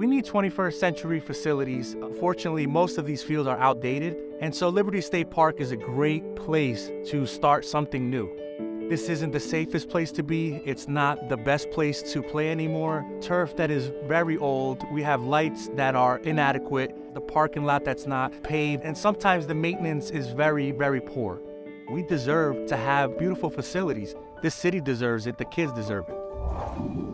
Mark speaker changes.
Speaker 1: We need 21st century facilities. Unfortunately, most of these fields are outdated, and so Liberty State Park is a great place to start something new. This isn't the safest place to be. It's not the best place to play anymore. Turf that is very old. We have lights that are inadequate, the parking lot that's not paved, and sometimes the maintenance is very, very poor. We deserve to have beautiful facilities. This city deserves it, the kids deserve it.